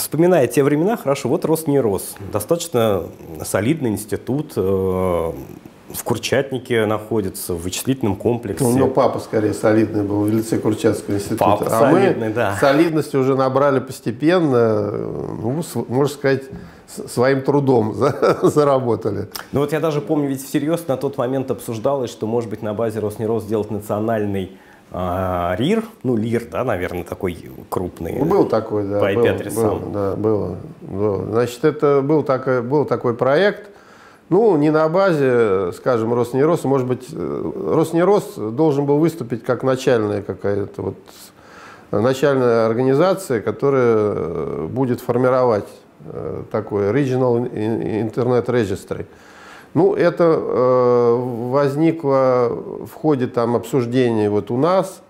вспоминая те времена, хорошо, вот рос не рос. Достаточно солидный институт, э, в Курчатнике находится, в вычислительном комплексе. У него папа скорее солидный был в лице Курчатского института. Папа а солидный, мы да. солидность уже набрали постепенно, ну, с- можно сказать, своим трудом за- заработали. Ну вот я даже помню, ведь всерьез на тот момент обсуждалось, что может быть на базе Роснерос сделать национальный а, РИР, ну ЛИР, да, наверное, такой крупный. Был такой, да. По был, IP-адресам. был, да, было, было. Значит, это был такой, был такой проект, ну, не на базе, скажем, Роснерос, может быть, э, Роснерос должен был выступить как начальная какая-то вот начальная организация, которая э, будет формировать э, такой Regional Internet Registry. Ну, это э, возникло в ходе там обсуждений вот у нас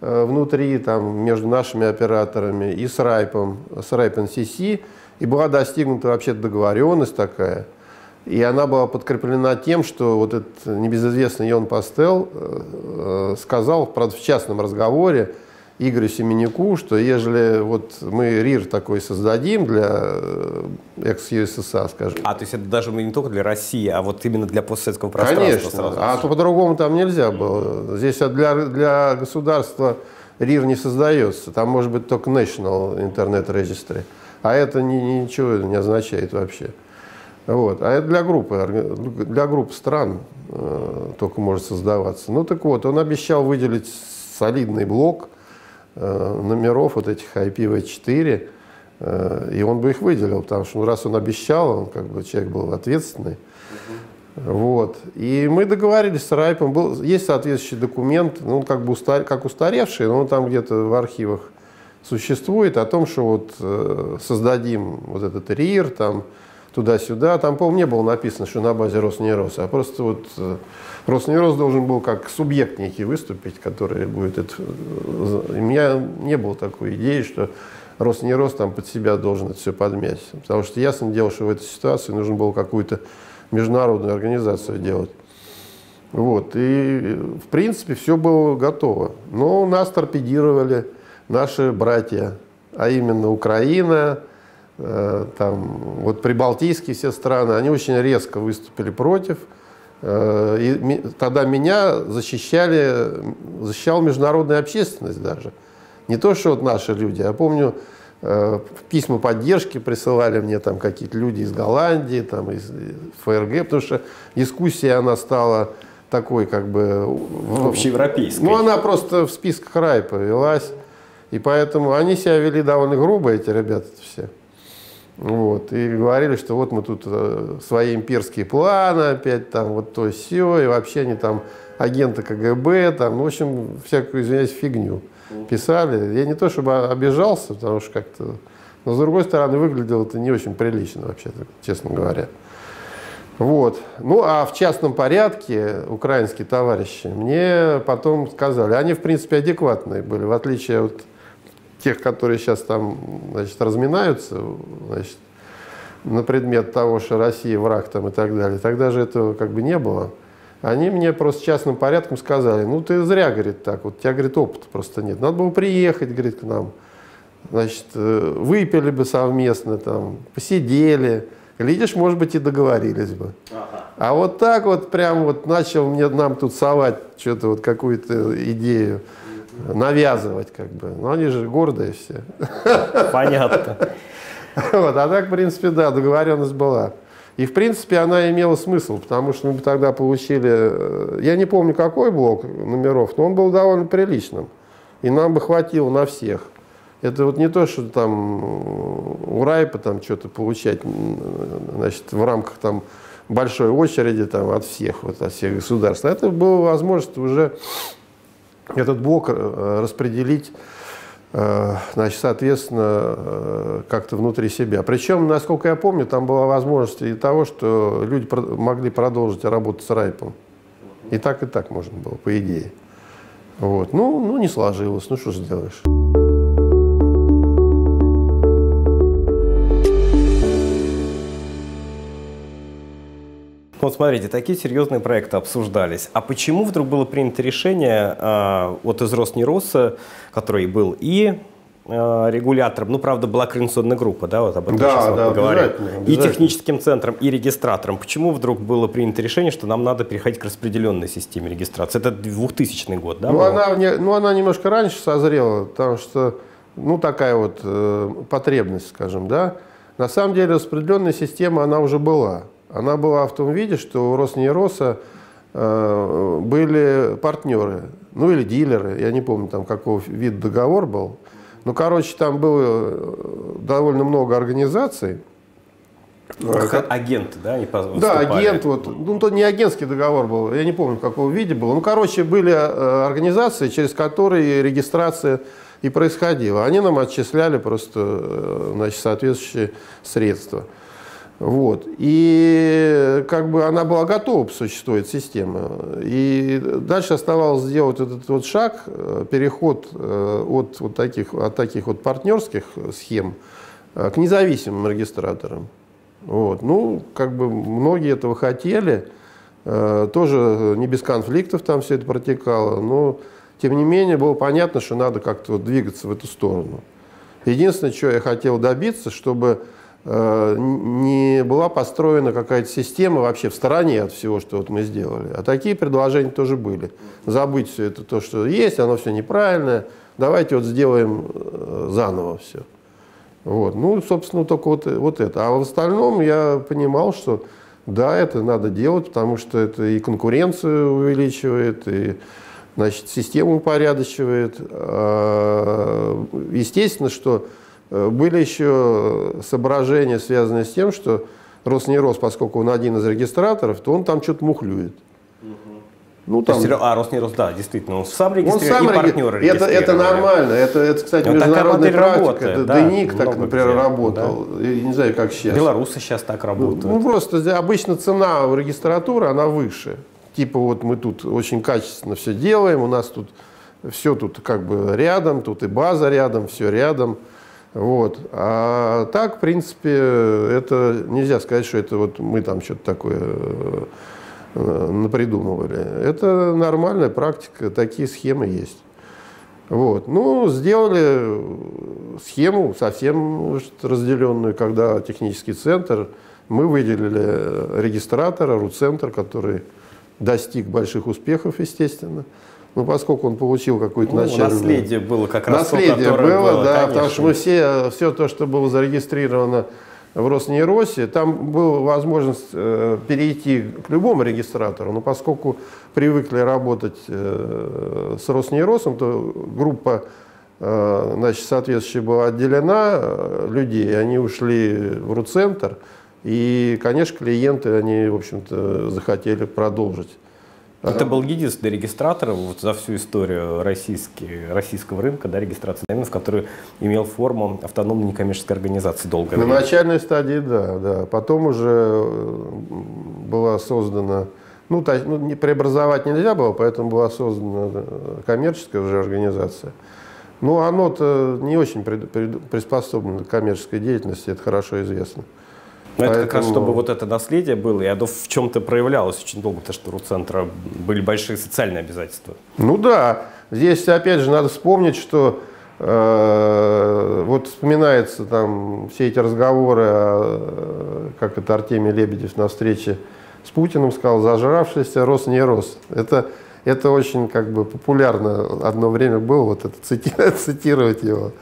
э, внутри, там, между нашими операторами и с Райпом, с Райп NCC, и была достигнута вообще договоренность такая. И она была подкреплена тем, что вот этот небезызвестный Йон Пастел э, э, сказал, правда, в частном разговоре Игорю Семеняку, что ежели вот мы РИР такой создадим для э, экс-ЮССР, скажем, А, то есть это даже не только для России, а вот именно для постсоветского пространства Конечно, сразу. а то по-другому там нельзя было. Здесь для, для государства РИР не создается, там может быть только National Internet Registry, а это ни- ничего не означает вообще. Вот. А это для группы, для групп стран э, только может создаваться. Ну так вот, он обещал выделить солидный блок номеров вот этих IPv4, э, и он бы их выделил, потому что ну, раз он обещал, он как бы человек был ответственный. Вот. И мы договорились с Райпом. Был, есть соответствующий документ, ну, он как бы устар, как устаревший, но он там где-то в архивах существует, о том, что вот э, создадим вот этот РИР, там, туда-сюда. Там, по-моему, не было написано, что на базе Роснерос, а просто вот э, Роснерос должен был как субъект некий выступить, который будет это... э, У меня не было такой идеи, что Роснерос там под себя должен это все подмять. Потому что ясно дело, что в этой ситуации нужно было какую-то международную организацию делать. Вот. И, в принципе, все было готово. Но нас торпедировали наши братья, а именно Украина, э, там, вот прибалтийские все страны, они очень резко выступили против. Э, и тогда меня защищали, защищала международная общественность даже. Не то, что вот наши люди. Я помню, э, письма поддержки присылали мне там какие-то люди из Голландии, там, из ФРГ, потому что дискуссия, она стала такой как бы... в- Общеевропейской. Ну, она просто в списках Райпа велась. И поэтому они себя вели довольно грубо, эти ребята все. Вот. И говорили, что вот мы тут э, свои имперские планы опять, там вот то все, и вообще они там агенты КГБ, там, ну, в общем, всякую, извиняюсь, фигню писали. Я не то чтобы обижался, потому что как-то... Но, с другой стороны, выглядело это не очень прилично, вообще честно говоря. Вот. Ну, а в частном порядке украинские товарищи мне потом сказали, они, в принципе, адекватные были, в отличие от тех, которые сейчас там, значит, разминаются, значит, на предмет того, что Россия враг там и так далее. Тогда же этого как бы не было. Они мне просто частным порядком сказали, ну, ты зря, говорит, так, вот у тебя, говорит, опыта просто нет. Надо было приехать, говорит, к нам. Значит, э, выпили бы совместно, там, посидели. Глядишь, может быть, и договорились бы. А вот так вот прям вот начал мне нам тут совать что-то вот какую-то идею, навязывать как бы. Ну, они же гордые все. Понятно. Вот, а так, в принципе, да, договоренность была. И, в принципе, она имела смысл, потому что мы тогда получили, э, я не помню, какой блок номеров, но он был довольно приличным. И нам бы хватило на всех. Это вот не то, что там у Райпа там что-то получать, значит, в рамках там большой очереди там от всех, вот от всех государств. Это была возможность уже этот блок э, распределить э, значит, соответственно, э, как-то внутри себя. Причем, насколько я помню, там была возможность и того, что люди могли продолжить работу с Райпом. И так, и так можно было, по идее. Вот. Ну, ну, не сложилось, ну что ж сделаешь. Вот смотрите, такие серьезные проекты обсуждались. А почему вдруг было принято решение а, вот из Роснероса, который был и э, регулятором, ну, правда, была координационная группа, да, вот об этом Да, сейчас да, поговорим, обязательно, и техническим центром, и регистратором. Почему вдруг было принято решение, что нам надо переходить к распределенной системе регистрации? Это 2000 год, да? Ну, она, не- ну, она немножко раньше созрела, потому что, ну, такая вот э, потребность, скажем, да. На самом деле распределенная система, она уже была. Она была в том виде, что у Роснейроса э, были партнеры, ну, или дилеры, я не помню, там, какого вида договор был. Ну, короче, там было э, довольно много организаций, Ну, как агенты, да, они по- да, агент, вот, ну, то не агентский договор был, я не помню, в каком виде был. Ну, короче, были э, организации, через которые регистрация и происходила. Они нам отчисляли просто, э, значит, соответствующие средства. Вот. И как бы она была готова существовать, система. И дальше оставалось сделать этот вот шаг, э, переход э, от, вот таких, от таких вот партнерских схем э, к независимым регистраторам. Вот. Ну, как бы многие этого хотели, тоже не без конфликтов там все это протекало, но тем не менее было понятно, что надо как-то вот двигаться в эту сторону. Единственное, что я хотел добиться, чтобы не была построена какая-то система вообще в стороне от всего, что вот мы сделали. А такие предложения тоже были. Забыть все это, то, что есть, оно все неправильное. Давайте вот сделаем э, заново все. Вот. Ну, собственно, только вот, вот это. А в остальном я понимал, что да, это надо делать, потому что это и конкуренцию увеличивает, и значит, систему упорядочивает. А, Естественно, что э, были еще соображения, связанные с тем, что Роснерос, поскольку он один из регистраторов, то он там что-то мухлюет. Ну, там, есть, а, Роснерос, да, действительно, он сам он регистрирует, сам и реги- партнеры это, это регистрировали. нормально. Это, это кстати, Вот такая международная практика. работает, это да, Деник так, например, где, работал. Я не знаю, как сейчас. Белорусы сейчас так работают. Ну, просто здесь обычно цена у регистратуры, она выше. Типа вот мы тут очень качественно все делаем, у нас тут все тут как бы рядом, тут и база рядом, все рядом. Вот. А так, в принципе, это нельзя сказать, что это вот мы там что-то такое э, напридумывали. Это нормальная практика, такие схемы есть. Вот. Ну, сделали схему совсем разделенную, когда технический центр, мы выделили регистратора, РУ-центр, который достиг больших успехов, естественно. Ну, поскольку он получил какую-то Ну, начальную... наследие было как раз то, Наследие которое было, было, да, конечно. потому что мы все, все то, что было зарегистрировано в Роснейросе, там была возможность э, перейти к любому регистратору, но поскольку привыкли работать э, с Роснейросом, то группа э, значит, соответствующая была отделена э, людей, они ушли в РУ-центр, и, конечно, клиенты, они, в общем-то, захотели продолжить. Это был единственный регистратор вот за всю историю российский, российского рынка, да, регистрации доменов, который имел форму автономной некоммерческой организации долгое На время. начальной стадии, да, да. Потом уже э, была создана, ну, та- ну, не преобразовать нельзя было, поэтому была создана э, коммерческая уже организация. Ну, оно-то не очень пред- пред- приспособлено к коммерческой деятельности, это хорошо известно. Но это как раз, Поэтому- чтобы вот это наследие было, и оно в чем-то проявлялось очень долго, потому что у центра были большие социальные обязательства. Ну да, здесь опять же надо вспомнить, что э, вот вспоминается там все эти разговоры, о, как это Артемий Лебедев на встрече с Путиным сказал, зажравшийся рос не рос. Это, это очень как бы популярно одно время было, вот это цити- цитировать его.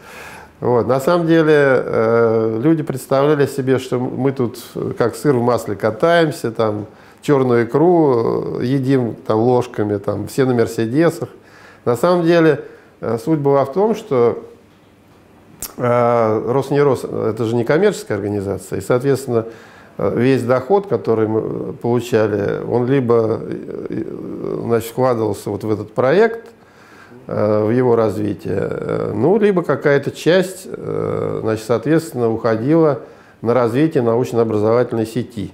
Вот. На самом деле э, люди представляли себе, что мы тут э, как сыр в масле катаемся, там черную икру э, едим там, ложками, там, все на мерседесах. На самом деле э, суть была в том, что э, Роснерос – это же не коммерческая организация, и, соответственно, э, весь доход, который мы получали, он либо значит, вкладывался вот в этот проект, в его развитие, э, ну, либо какая-то часть, э, значит, соответственно, уходила на развитие научно-образовательной сети.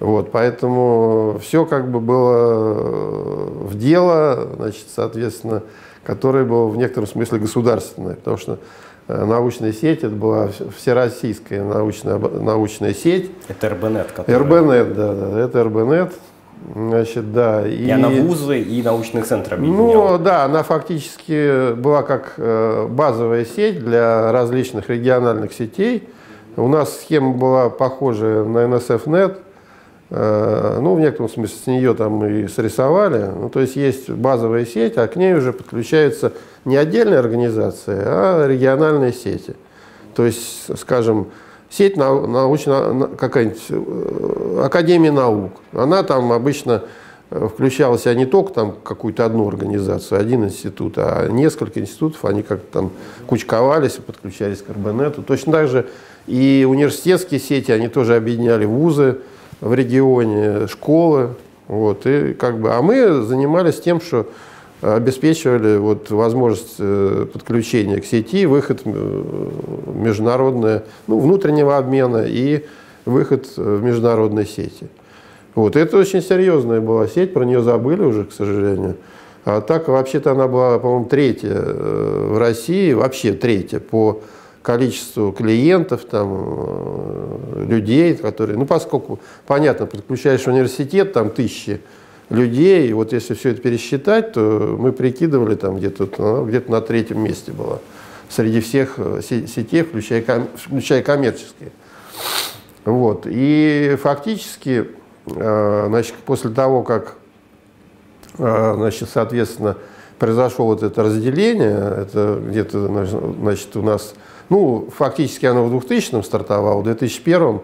Вот, поэтому все как бы было э, в дело, значит, соответственно, которое было в некотором смысле государственное, потому что э, научная сеть, это была вс- всероссийская научная, научная сеть, Это РБНет, который... РБНет, да, да, это РБНет. Значит, да. И, и она вузы и научных центров объединяла. Ну, да, она фактически была как э, базовая сеть для различных региональных сетей. У нас схема была похожая на NSFNet. Э, ну, в некотором смысле с нее там и срисовали. Ну, то есть есть базовая сеть, а к ней уже подключаются не отдельные организации, а региональные сети. То есть, скажем, сеть научно, какая-нибудь э, Академия наук. Она там обычно э, включала себя не только там какую-то одну организацию, один институт, а несколько институтов, они как-то там кучковались и подключались к Арбанету. Точно так же и университетские сети, они тоже объединяли вузы в регионе, школы. Вот, и как бы, а мы занимались тем, что обеспечивали вот возможность э, подключения к сети, выход э, международное, ну, внутреннего обмена и выход в международные сети. Вот. Это очень серьезная была сеть, про нее забыли уже, к сожалению. А так, вообще-то, она была, по-моему, третья э, в России, вообще третья по количеству клиентов, там, людей, которые, ну, поскольку, понятно, подключаешь университет, там тысячи людей. Вот если все это пересчитать, то мы прикидывали там где-то ну, где на третьем месте была среди всех э, сетей, включая, включая коммерческие. Вот. И фактически, э, значит, после того, как, э, значит, соответственно, произошло вот это разделение, это где-то, значит, у нас, ну, фактически оно в 2000-м стартовало, в 2001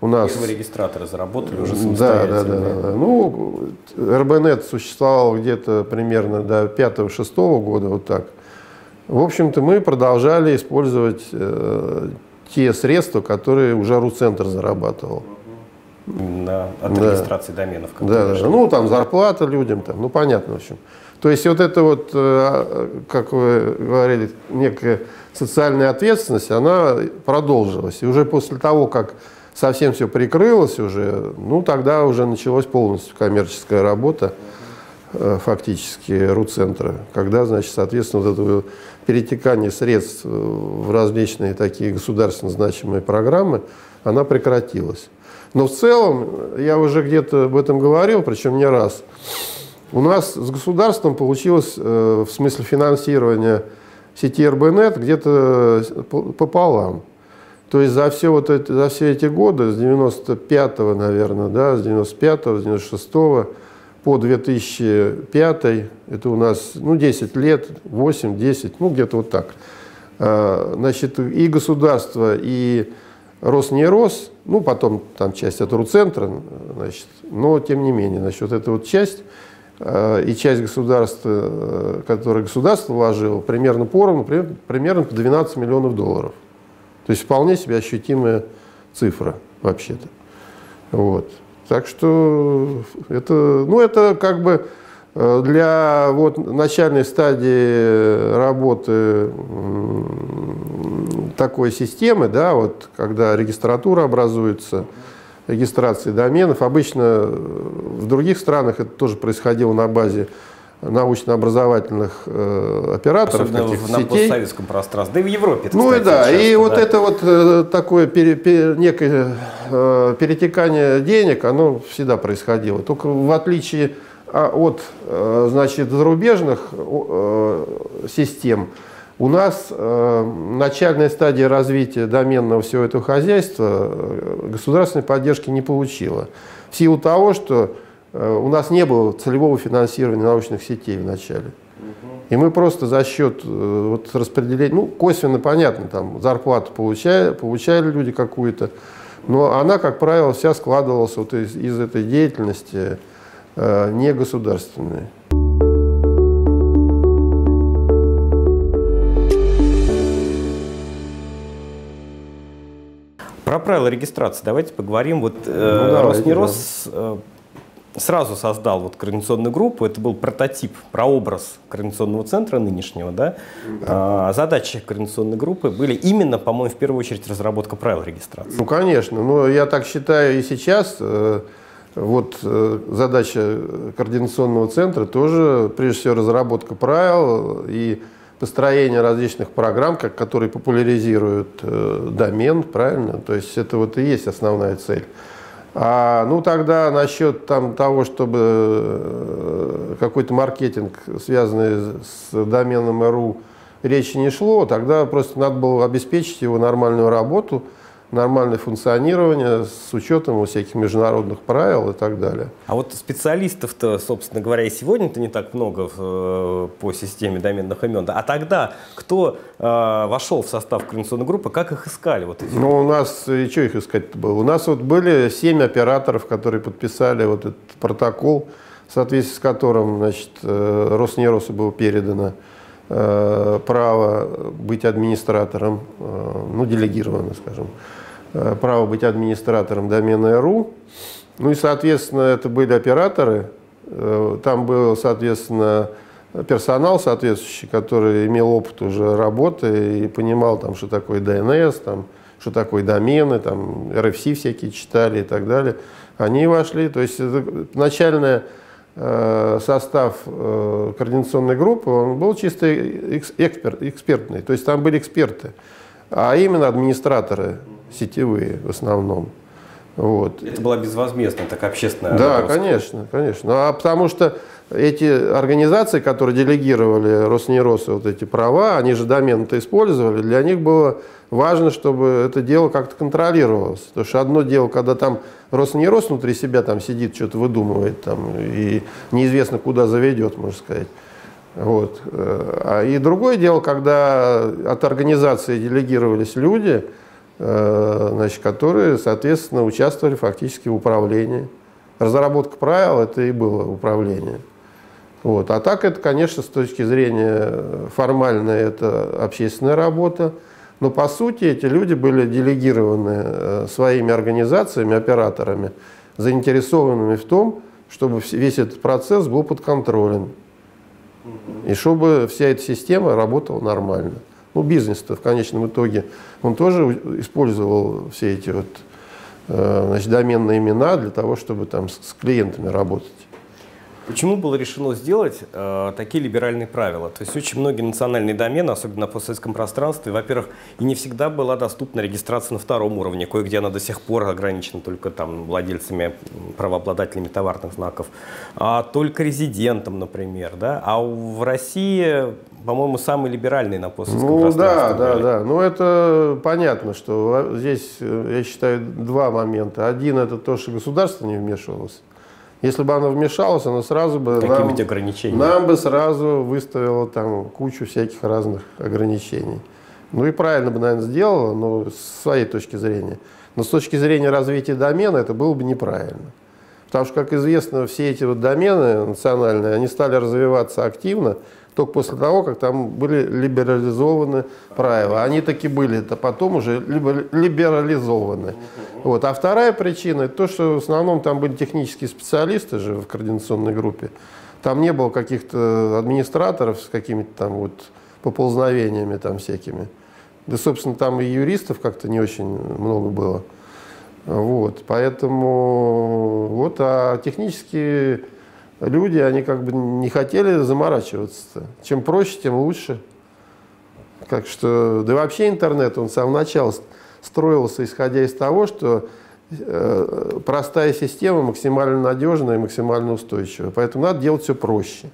у нас... Первые регистраторы заработали уже самостоятельно. Да, да, да. да. Ну, РБНет существовал где-то примерно до 5-6 года, вот так. В общем-то, мы продолжали использовать э, те средства, которые уже РУЦентр зарабатывал. На, от да. регистрации доменов. Да, да, ну там зарплата людям, там, ну понятно, в общем. То есть вот это вот, э, как вы говорили, некая социальная ответственность, она продолжилась. И уже после того, как совсем все прикрылось уже, ну тогда уже началась полностью коммерческая работа э, фактически РУ-центра, когда, значит, соответственно, вот это перетекание средств в различные такие государственно значимые программы, она прекратилась. Но в целом, я уже где-то об этом говорил, причем не раз, у нас с государством получилось э, в смысле финансирования сети РБНет где-то пополам. То есть за все, вот это, за все эти годы, с 95-го, наверное, да, с 95-го, с 96-го по 2005, это у нас ну, 10 лет, 8-10, ну где-то вот так. А, значит, и государство, и Роснерос, ну потом там часть от Руцентра, значит, но тем не менее, вот эта вот часть а, и часть государства, которую государство вложило, примерно поровну, примерно по 12 миллионов долларов. То есть вполне себе ощутимая цифра вообще-то. Вот. Так что это, ну, это как бы э, для вот начальной стадии работы такой системы, да, вот когда регистратура образуется, регистрации доменов, обычно в других странах это тоже происходило на базе научно-образовательных э, операторов, Особенно в, сетей. на постсоветском пространстве, да и в Европе. Это, ну кстати, и да, часто, и да. вот это вот э, такое пере, пере, некое э, перетекание денег, оно всегда происходило. Только в отличие а, от э, значит, зарубежных э, систем, у нас э, начальная стадия развития доменного всего этого хозяйства э, государственной поддержки не получила. В силу того, что у нас не было целевого финансирования научных сетей в начале. И мы просто за счет э, вот, распределения, ну, косвенно понятно, там зарплату получали, получали люди какую-то, но она, как правило, вся складывалась вот из, из этой деятельности э, негосударственной. Про правила регистрации давайте поговорим. Вот э, ну, Роснерос да сразу создал вот координационную группу. Это был прототип, прообраз координационного центра нынешнего. Да? Да. А, задачи координационной группы были именно, по-моему, в первую очередь разработка правил регистрации. Ну, конечно. Но я так считаю и сейчас. Э, вот э, задача координационного центра тоже, прежде всего, разработка правил и построение различных программ, которые популяризируют э, домен, правильно? То есть это вот и есть основная цель. А, ну тогда насчет там, того, чтобы э, какой-то маркетинг, связанный с доменом РУ, речи не шло, тогда просто надо было обеспечить его нормальную работу – нормальное функционирование с учетом всяких международных правил и так далее. А вот специалистов-то, собственно говоря, и сегодня-то не так много э, по системе доменных имен. А тогда кто э, вошел в состав координационной группы, как их искали? Вот эти? Ну, у нас, и что их искать было? У нас вот были семь операторов, которые подписали вот этот протокол, в соответствии с которым, значит, э, Роснеросу было передано э, право быть администратором, э, ну, делегировано, скажем, Э, право быть администратором домена РУ. Ну и, соответственно, это были операторы. Э, там был, соответственно, персонал соответствующий, который имел опыт уже работы и понимал, там, что такое DNS, там, что такое домены, там, RFC всякие читали и так далее. Они вошли. То есть начальный э, состав координационной группы, он был чисто эксперт, экспертный. То есть там были эксперты, а именно администраторы сетевые в основном. Вот. Это была безвозмездная, так общественная Да, работа. конечно, конечно. А потому что эти организации, которые делегировали Роснеросу вот эти права, они же домен-то использовали, для них было важно, чтобы это дело как-то контролировалось. Потому что одно дело, когда там Роснерос внутри себя там сидит, что-то выдумывает там, и неизвестно, куда заведет, можно сказать. Вот. А и другое дело, когда от организации делегировались люди, Э, значит, которые, соответственно, участвовали фактически в управлении. Разработка правил – это и было управление. Вот. А так это, конечно, с точки зрения формальной, это общественная работа. Но по сути эти люди были делегированы э, своими организациями, операторами, заинтересованными в том, чтобы весь этот процесс был под контролем. И чтобы вся эта система работала нормально. Ну, бизнес-то в конечном итоге, он тоже использовал все эти вот, э, значит, доменные имена для того, чтобы там с клиентами работать. Почему было решено сделать э, такие либеральные правила? То есть очень многие национальные домены, особенно на постсоветском пространстве, во-первых, и не всегда была доступна регистрация на втором уровне. Кое-где она до сих пор ограничена только там владельцами, правообладателями товарных знаков, а только резидентом, например. Да? А в России по-моему, самый либеральный на постсоветском ну. Да, да, да. Ну, это понятно, что здесь, э, я считаю, два момента. Один – это то, что государство не вмешивалось. Если бы оно вмешалось, оно сразу бы нам, ограничения? нам бы сразу выставило там кучу всяких разных ограничений. Ну и правильно бы, наверное, сделало, но с своей точки зрения. Но с точки зрения развития домена это было бы неправильно. Потому что, как известно, все эти вот домены национальные, они стали развиваться активно только после того, как там были либерализованы правила. Они таки были, это потом уже либерализованы. Вот. А вторая причина, то, что в основном там были технические специалисты же в координационной группе. Там не было каких-то администраторов с какими-то там вот поползновениями там всякими. Да, собственно, там и юристов как-то не очень много было. Вот, поэтому вот, а технические люди, они как бы не хотели заморачиваться. Чем проще, тем лучше. Как что, да вообще интернет, он с самого начала строился, исходя из того, что э, простая система максимально надежная и максимально устойчивая. Поэтому надо делать все проще.